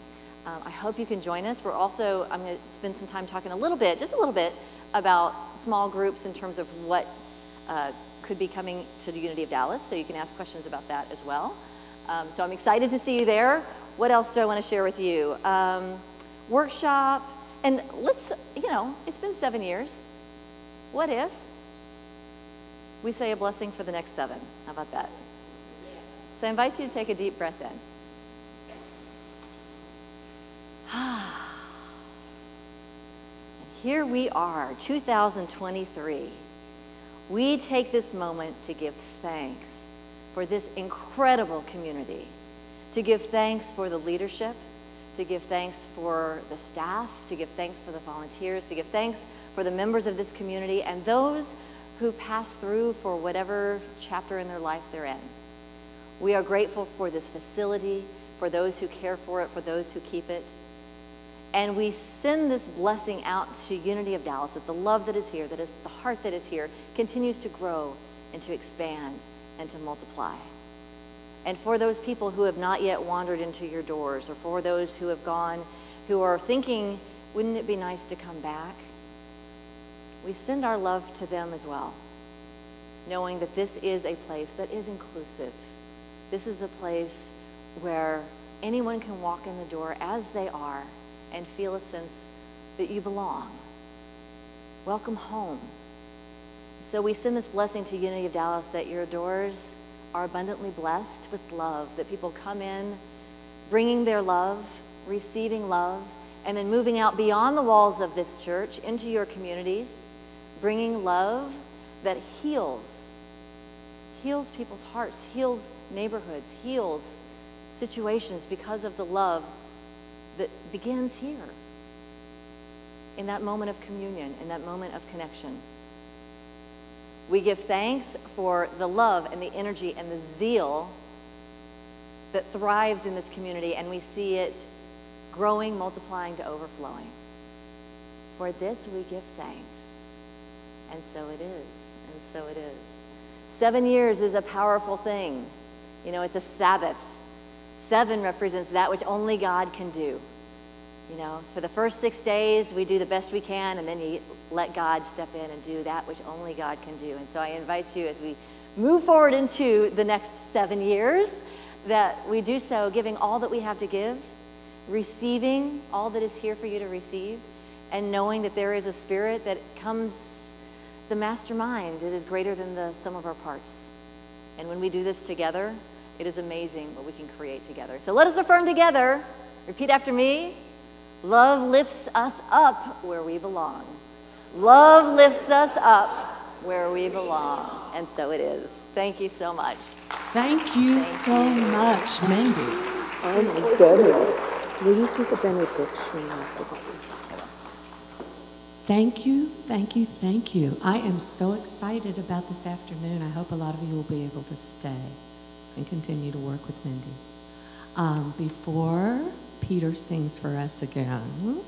[SPEAKER 5] Um, I hope you can join us. We're also, I'm going to spend some time talking a little bit, just a little bit, about small groups in terms of what uh, could be coming to the Unity of Dallas, so you can ask questions about that as well. Um, so I'm excited to see you there. What else do I want to share with you? Um, workshop, and let's, you know, it's been seven years. What if we say a blessing for the next seven? How about that? So I invite you to take a deep breath in. and here we are, 2023. We take this moment to give thanks for this incredible community, to give thanks for the leadership, to give thanks for the staff, to give thanks for the volunteers, to give thanks for the members of this community and those who pass through for whatever chapter in their life they're in. We are grateful for this facility, for those who care for it, for those who keep it. And we send this blessing out to Unity of Dallas that the love that is here, that is the heart that is here, continues to grow and to expand and to multiply. And for those people who have not yet wandered into your doors, or for those who have gone, who are thinking, wouldn't it be nice to come back? We send our love to them as well, knowing that this is a place that is inclusive. This is a place where anyone can walk in the door as they are and feel a sense that you belong. Welcome home. So we send this blessing to Unity of Dallas that your doors are abundantly blessed with love, that people come in bringing their love, receiving love, and then moving out beyond the walls of this church into your communities, bringing love that heals, heals people's hearts, heals neighborhoods, heals situations because of the love that begins here in that moment of communion, in that moment of connection. We give thanks for the love and the energy and the zeal that thrives in this community, and we see it growing, multiplying to overflowing. For this we give thanks. And so it is. And so it is. Seven years is a powerful thing. You know, it's a Sabbath. Seven represents that which only God can do. You know, for the first six days, we do the best we can, and then you let God step in and do that which only God can do. And so I invite you as we move forward into the next seven years that we do so giving all that we have to give, receiving all that is here for you to receive, and knowing that there is a spirit that comes, the mastermind It is greater than the sum of our parts. And when we do this together, it is amazing what we can create together. So let us affirm together. Repeat after me. Love lifts us up where we belong. Love lifts us up where we belong. And so it is. Thank you so much.
[SPEAKER 1] Thank you so much, Mendhi.
[SPEAKER 6] Oh my goodness. Will you do the benediction after this?
[SPEAKER 1] Thank you, thank you, thank you. I am so excited about this afternoon. I hope a lot of you will be able to stay and continue to work with Mendhi. Um, before Peter sings for us again,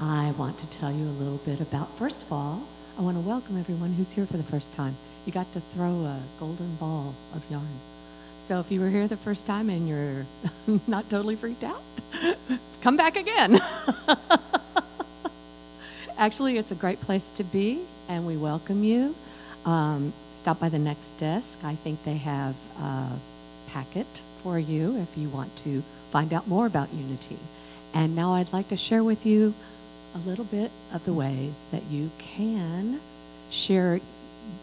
[SPEAKER 1] I want to tell you a little bit about, first of all, I want to welcome everyone who's here for the first time. You got to throw a golden ball of yarn. So if you were here the first time and you're not totally freaked out, come back again. Actually, it's a great place to be, and we welcome you. Um, stop by the next desk. I think they have a packet for you if you want to find out more about Unity. And now I'd like to share with you a little bit of the ways that you can share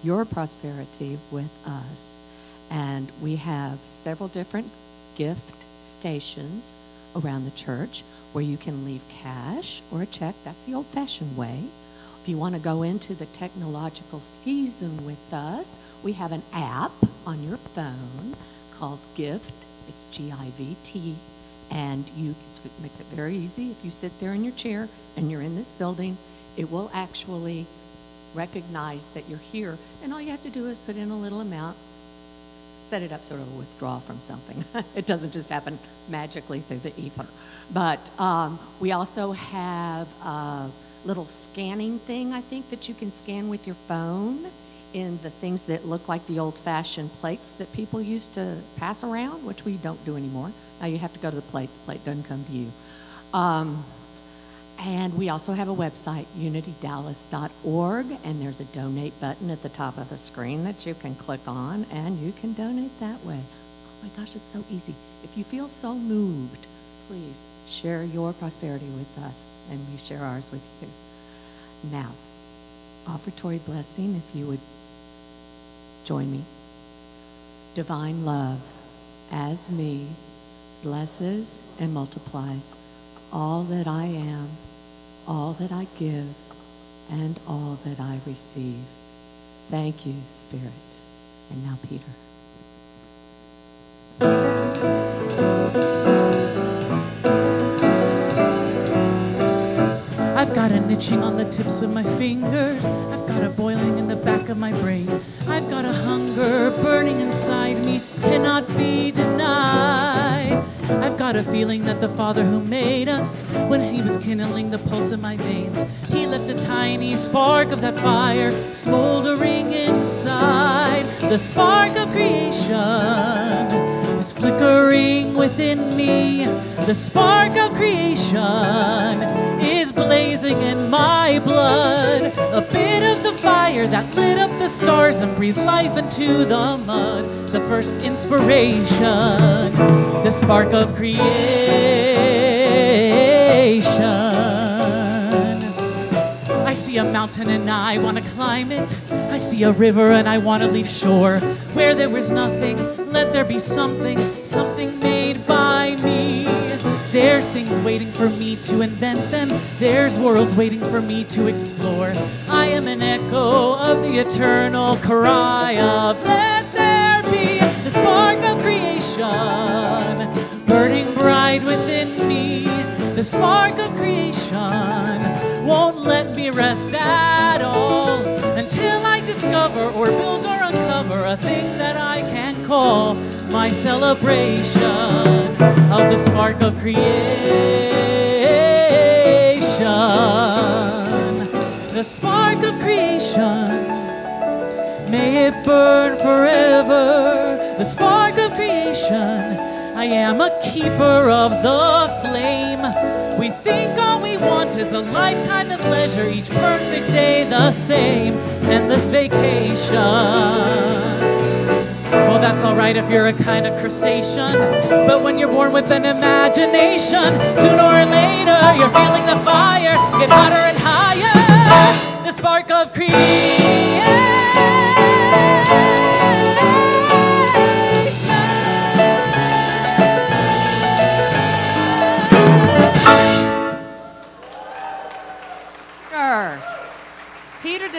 [SPEAKER 1] your prosperity with us. And we have several different gift stations around the church where you can leave cash or a check. That's the old fashioned way. If you want to go into the technological season with us, we have an app on your phone called Givt. It's G I V T. And you, it makes it very easy. If you sit there in your chair and you're in this building, it will actually recognize that you're here. And all you have to do is put in a little amount, set it up so it'll withdraw from something. it doesn't just happen magically through the ether. But um, we also have a little scanning thing, I think, that you can scan with your phone in the things that look like the old fashioned plates that people used to pass around, which we don't do anymore. Now you have to go to the plate, the plate doesn't come to you. Um, and we also have a website, unitydallas.org, and there's a donate button at the top of the screen that you can click on, and you can donate that way. Oh my gosh, it's so easy. If you feel so moved, please share your prosperity with us, and we share ours with you. Now, offertory blessing, if you would join me. Divine love, as me, blesses and multiplies all that I am all that I give and all that I receive. Thank you, Spirit. And now, Peter.
[SPEAKER 3] I've got an itching on the tips of my fingers. I've got a boiling in the back of my brain. I've got a hunger burning inside me, cannot be denied. I've got a feeling that the Father who made us, when He was kindling the pulse in my veins, He left a tiny spark of that fire smoldering inside. The spark of creation is flickering within me. The spark of creation blazing in my blood. A bit of the fire that lit up the stars and breathed life into the mud. The first inspiration, the spark of creation. I see a mountain and I want to climb it. I see a river and I want to leave shore. Where there was nothing, let there be something, something made by waiting for me to invent them. There's worlds waiting for me to explore. I am an echo of the eternal cry of let there be the spark of creation burning bright within me. The spark of creation won't let me rest at all until I discover or build or uncover a thing that I can call my celebration of the spark of creation. The spark of creation. May it burn forever. The spark of creation. I am a keeper of the flame. We think all we want is a lifetime of leisure, each perfect day the same, endless vacation. Well, that's alright if you're a kind of crustacean. But when you're born with an imagination, sooner or later you're feeling the fire get hotter and higher. The spark of creation.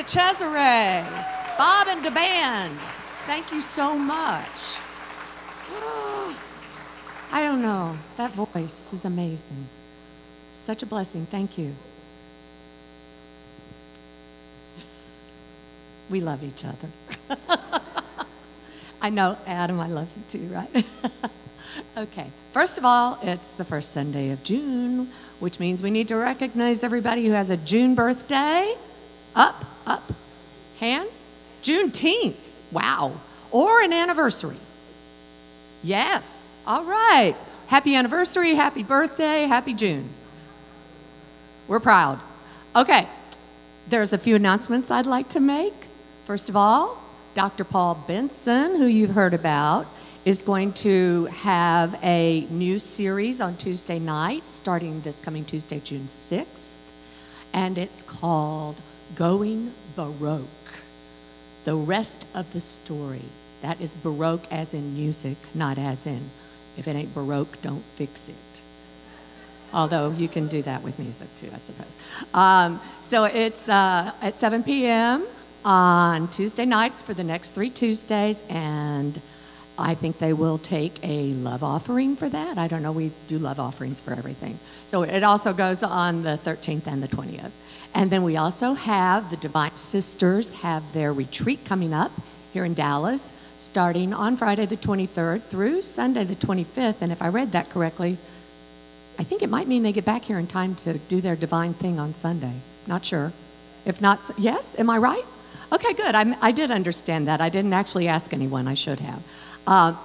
[SPEAKER 1] DiCesare, Bob and the band. Thank you so much. I don't know. That voice is amazing. Such a blessing. Thank you. We love each other. I know, Adam, I love you too, right? okay. First of all, it's the first Sunday of June, which means we need to recognize everybody who has a June birthday. Up, up. Hands. Juneteenth. Wow. Or an anniversary. Yes. All right. Happy anniversary, happy birthday, happy June. We're proud. Okay. There's a few announcements I'd like to make. First of all, Dr. Paul Benson, who you've heard about, is going to have a new series on Tuesday night, starting this coming Tuesday, June 6th. And it's called Going Baroque. The rest of the story. That is Baroque as in music, not as in if it ain't Baroque, don't fix it. Although you can do that with music too, I suppose. Um, so it's uh, at 7 p.m. on Tuesday nights for the next three Tuesdays, and I think they will take a love offering for that. I don't know, we do love offerings for everything. So it also goes on the 13th and the 20th. And then we also have the Divine Sisters have their retreat coming up here in Dallas, starting on Friday the 23rd through Sunday the 25th. And if I read that correctly, I think it might mean they get back here in time to do their divine thing on Sunday. Not sure. If not, yes, am I right? Okay, good. I'm, i did understand that. I didn't actually ask anyone. I should have. Uh,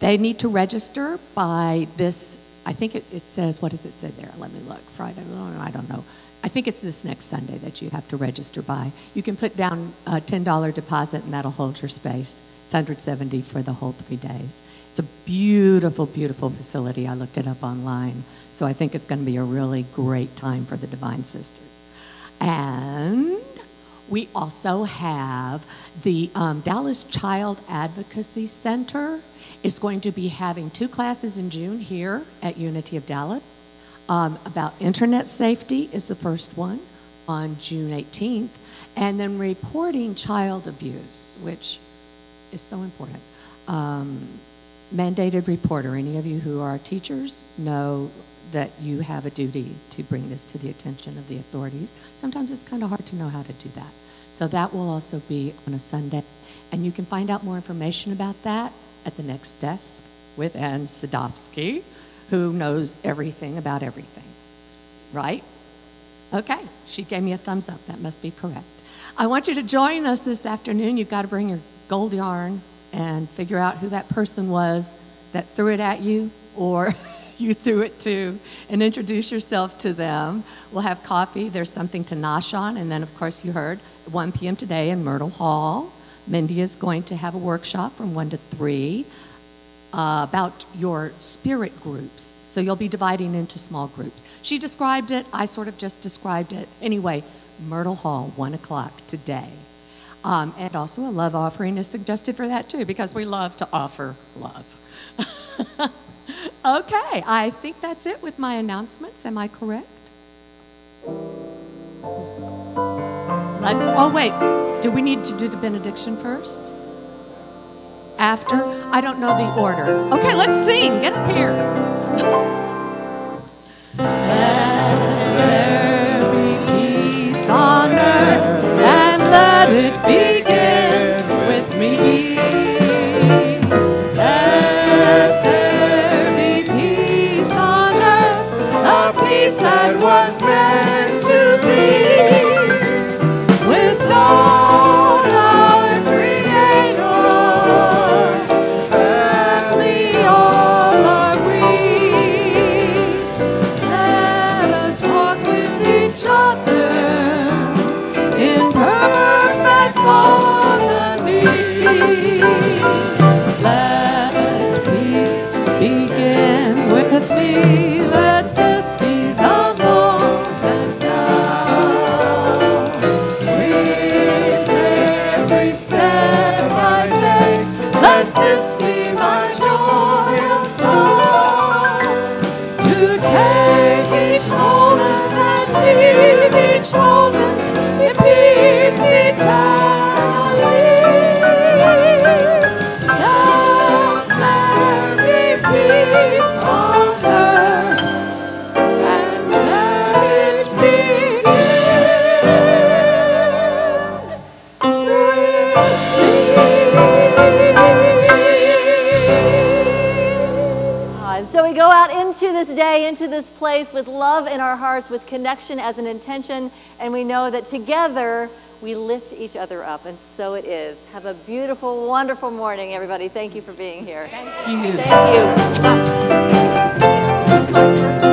[SPEAKER 1] they need to register by this. I think it, it says, what does it say there? Let me look. Friday, oh, I don't know. I think it's this next Sunday that you have to register by. You can put down a $10 deposit and that'll hold your space. It's 170 for the whole three days. It's a beautiful, beautiful facility. I looked it up online. So I think it's going to be a really great time for the Divine Sisters. And we also have the um, Dallas Child Advocacy Center is going to be having two classes in June here at Unity of Dallas. Um, about internet safety is the first one on June 18th, and then reporting child abuse, which is so important. Um, mandated reporter. Any of you who are teachers know that you have a duty to bring this to the attention of the authorities. Sometimes it's kind of hard to know how to do that. So that will also be on a Sunday. And you can find out more information about that at the next desk with Ann Sadowski, who knows everything about everything. Right? Okay, she gave me a thumbs up. That must be correct. I want you to join us this afternoon. You've got to bring your gold yarn and figure out who that person was that threw it at you or you threw it to and introduce yourself to them. We'll have coffee. There's something to nosh on. And then, of course, you heard 1 p.m. today in Myrtle Hall. Mendhi is going to have a workshop from 1 to 3 uh, about your spirit groups. So you'll be dividing into small groups. She described it. I sort of just described it. Anyway, Myrtle Hall, 1 o'clock today. Um, and also a love offering is suggested for that too, because we love to offer love. Okay, I think that's it with my announcements. Am I correct? Let's, oh, wait. Do we need to do the benediction first? After? I don't know the order. Okay, let's sing. Get up here.
[SPEAKER 5] this place with love in our hearts, with connection as an intention, and we know that together we lift each other up, and so it is. Have a beautiful, wonderful morning, everybody. Thank you for being here.
[SPEAKER 1] Thank you.
[SPEAKER 5] Thank you.